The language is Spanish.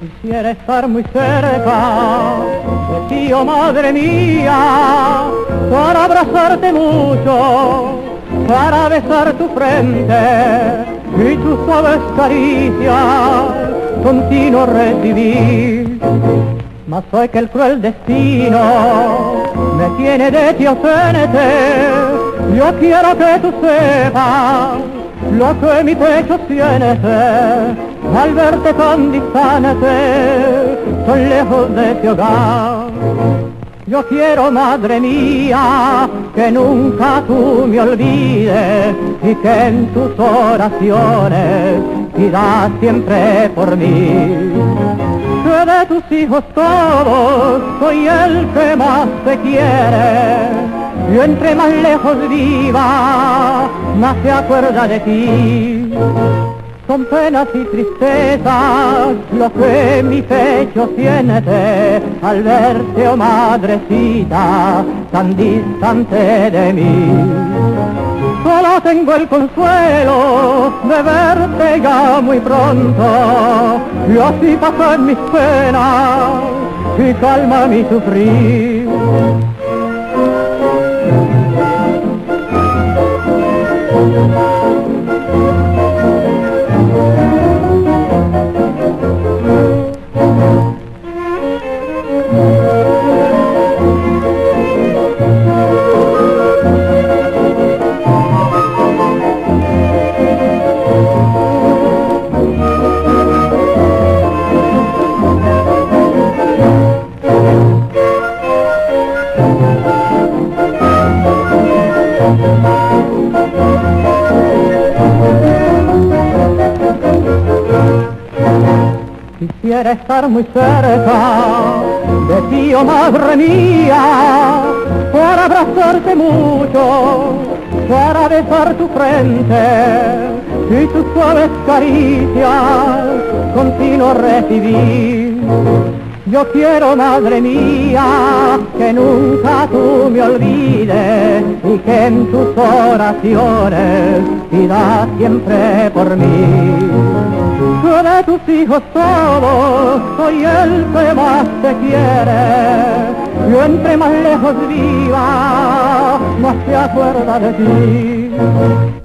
Quisiera estar muy cerca de ti, oh madre mía, para abrazarte mucho, para besar tu frente y tus suaves caricias continuo recibir. Mas hoy que el cruel destino me tiene de ti ausente, yo quiero que tú sepas lo que mi pecho siente al verte tan distante, tan lejos de tu hogar. Yo quiero, madre mía, que nunca tú me olvides y que en tus oraciones pidas siempre por mí. De tus hijos todos soy el que más te quiere y entre más lejos viva, más se acuerda de ti. Son penas y tristezas lo que mi pecho siente al verte, oh madrecita, tan distante de mí. Solo tengo el consuelo de verte ya muy pronto, y así pasan mis penas y calma mi sufrir. Quisiera estar muy cerca de ti, oh madre mía, para abrazarte mucho, para besar tu frente y tus suaves caricias continuo recibir. Yo quiero, madre mía, que nunca tú me olvides y que en tus oraciones pidas siempre por mí. Tus hijos todos soy el que más te quiere. Yo entre más lejos viva, más se acuerda de ti.